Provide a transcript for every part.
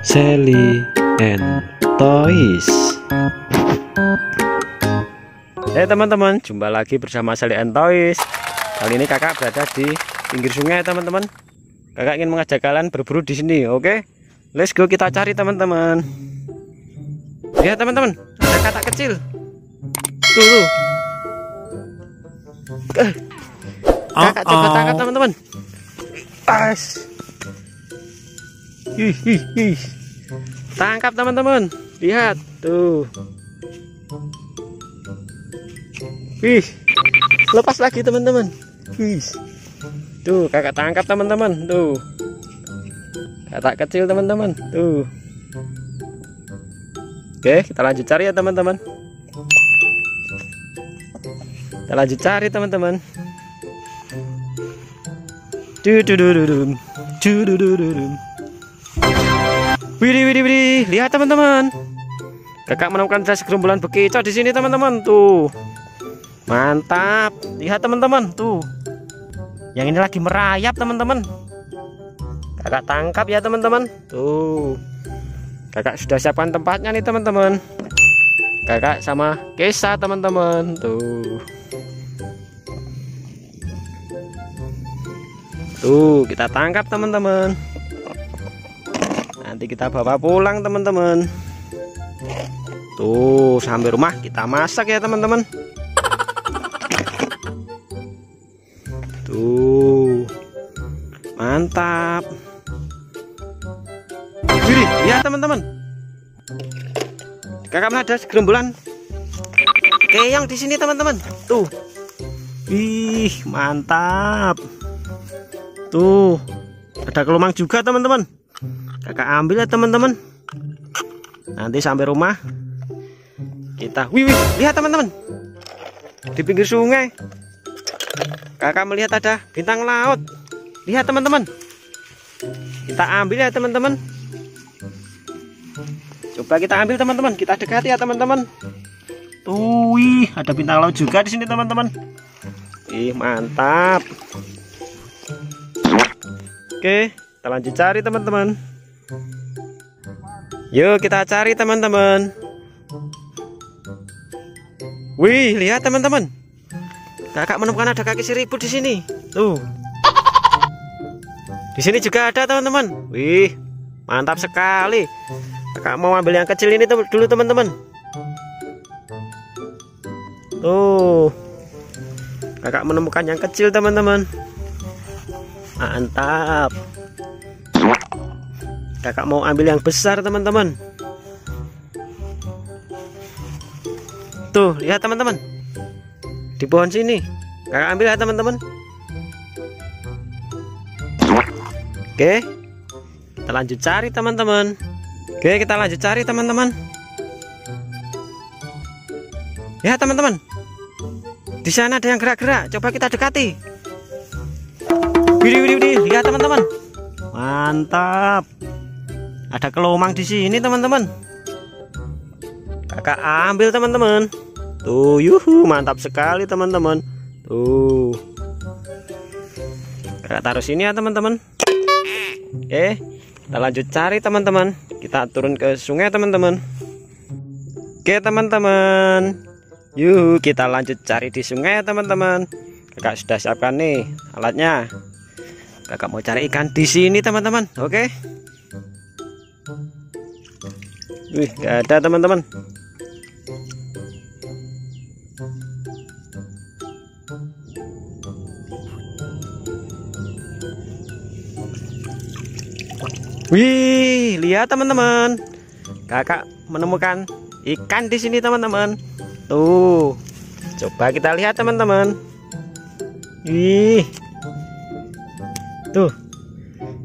Sally and Toys. Hey teman-teman, jumpa lagi bersama Sally and Toys. Kali ini kakak berada di pinggir sungai teman-teman. Kakak ingin mengajak kalian berburu di sini, oke? Let's go kita cari teman-teman. Ya teman-teman, ada kata kecil. Tuh, tuh. Eh, Kakak coba tangkap teman-teman. Pas. Tangkap teman-teman. Lihat tuh. Wih. Lepas lagi teman-teman. Tuh, kakak tangkap teman-teman. Tuh. Kata kecil teman-teman. Tuh. Oke, kita lanjut cari ya teman-teman. Kita lanjut cari teman-teman. Dududududum. Dududududum. Widih, widih, widih. Lihat teman-teman. Kakak menemukan jas gerombolan bekicot di sini teman-teman. Tuh. Mantap. Lihat teman-teman. Tuh. Yang ini lagi merayap teman-teman. Kakak tangkap ya teman-teman. Tuh. Kakak sudah siapkan tempatnya nih teman-teman. Kakak sama Kesa teman-teman. Tuh. Tuh, kita tangkap teman-teman. Nanti kita bawa pulang teman-teman. Tuh, sampai rumah kita masak ya teman-teman. Tuh. Mantap. Wih, lihat teman-teman. Kakak ada gerombolan keong di sini teman-teman. Tuh. Ih, mantap. Tuh, ada kelomang juga teman-teman. Kakak ambil ya teman-teman. Nanti sampai rumah kita. Wih, wih, lihat teman-teman. Di pinggir sungai. Kakak melihat ada bintang laut. Lihat teman-teman. Kita ambil ya teman-teman. Coba kita ambil teman-teman. Kita dekati ya teman-teman. Wih, ada bintang laut juga di sini teman-teman. Ih, mantap. Oke, kita lanjut cari teman-teman. Yuk kita cari teman-teman. Wih, lihat teman-teman. Kakak menemukan ada kaki siriput di sini. Tuh. Di sini juga ada teman-teman. Wih, mantap sekali. Kakak mau ambil yang kecil ini dulu teman-teman. Tuh. Kakak menemukan yang kecil teman-teman. Mantap. Kakak mau ambil yang besar teman-teman. Tuh, lihat teman-teman. Di pohon sini. Kakak ambil ya teman-teman. Oke. Kita lanjut cari teman-teman. Oke, kita lanjut cari teman-teman. Ya teman-teman. Di sana ada yang gerak-gerak. Coba kita dekati. Widih, widih, widih. Lihat teman-teman. Mantap. Ada kelomang di sini teman-teman. Kakak ambil teman-teman. Tuh, yuhu, mantap sekali teman-teman. Tuh. Kakak taruh sini ya teman-teman. Oke, kita lanjut cari teman-teman. Kita turun ke sungai teman-teman. Oke teman-teman. Yuk kita lanjut cari di sungai teman-teman. Kakak sudah siapkan nih alatnya. Kakak mau cari ikan di sini teman-teman. Oke. Wih, gak ada teman-teman. Wih, lihat teman-teman. Kakak menemukan ikan di sini teman-teman. Tuh. Coba kita lihat teman-teman. Wih. Tuh.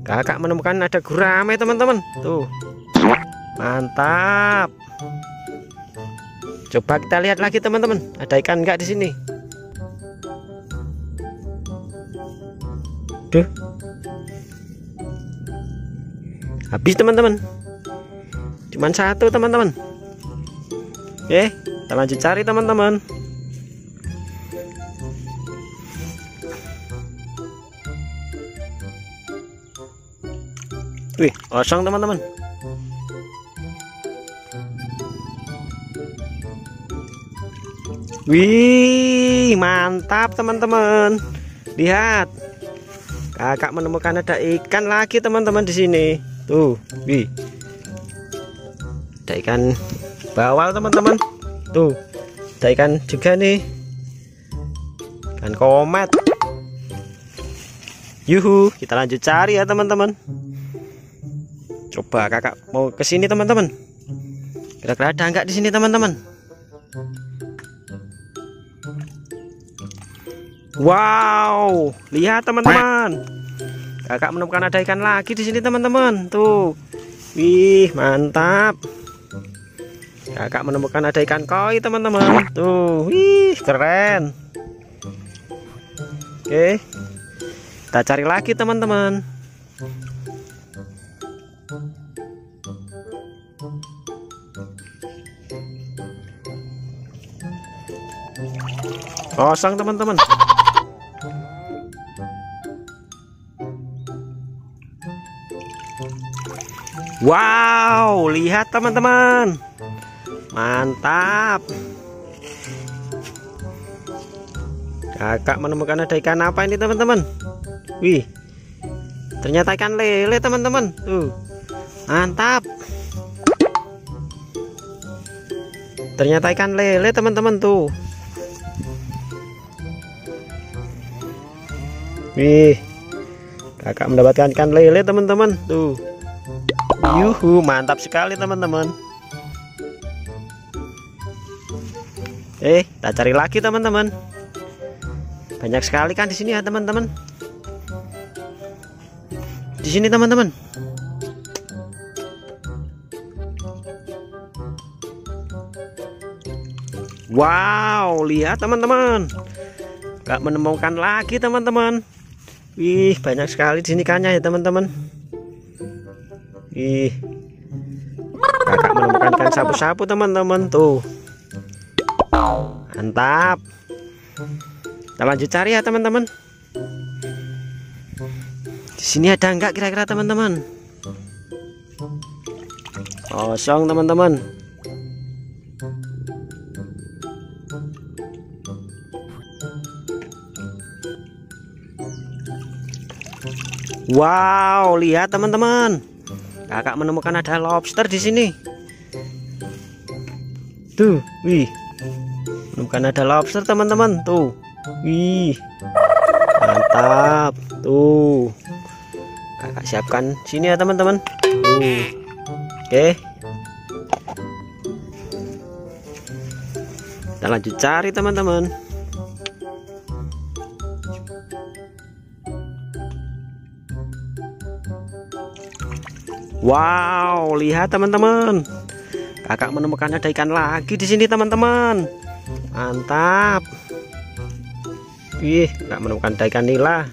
Kakak menemukan ada gurame teman-teman. Tuh. Mantap. Coba kita lihat lagi teman-teman. Ada ikan enggak di sini? Duh. Habis teman-teman. Cuman satu teman-teman. Oke, kita lanjut cari teman-teman. Wih, kosong teman-teman. Wih, mantap teman-teman. Lihat. Kakak menemukan ada ikan lagi teman-teman di sini. Tuh, wih. Ada ikan bawal teman-teman. Tuh. Ada ikan juga nih. Ikan komet. Yuhu, kita lanjut cari ya teman-teman. Coba kakak mau ke sini teman-teman. Kira-kira ada nggak di sini teman-teman? Wow, lihat teman-teman. Kakak menemukan ada ikan lagi di sini teman-teman. Tuh. Wih, mantap. Kakak menemukan ada ikan koi teman-teman. Tuh, wih, keren. Oke. Kita cari lagi teman-teman. Kosong teman-teman. Wow, lihat teman-teman. Mantap. Kakak menemukan ada ikan apa ini teman-teman? Wih. Ternyata ikan lele teman-teman. Tuh. Mantap. Ternyata ikan lele teman-teman tuh. Wih. Kakak mendapatkan ikan lele teman-teman. Tuh. Yuhu, mantap sekali teman-teman. Eh, kita cari lagi teman-teman. Banyak sekali kan di sini ya teman-teman. Di sini teman-teman. Wow, lihat teman-teman. Gak menemukan lagi teman-teman. Wih, banyak sekali di sini ikannya ya teman-teman. Ih. Kakak menemukan ikan sapu-sapu teman-teman tuh. Mantap. Kita lanjut cari ya teman-teman. Di sini ada enggak kira-kira teman-teman? Kosong teman-teman. Wow, lihat teman-teman. Kakak menemukan ada lobster di sini. Tuh, wih. Menemukan ada lobster teman-teman. Tuh. Wih. Mantap. Tuh. Kakak siapkan sini ya teman-teman. Oke. Kita lanjut cari teman-teman. Wow, lihat teman-teman. Kakak menemukan ada ikan lagi di sini teman-teman. Mantap. Wih, kakak menemukan ada ikan nila.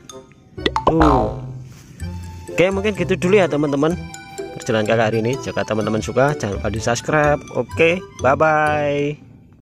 Tuh. Oke, mungkin gitu dulu ya teman-teman. Perjalanan kakak hari ini. Jika teman-teman suka, jangan lupa di subscribe. Oke, bye-bye.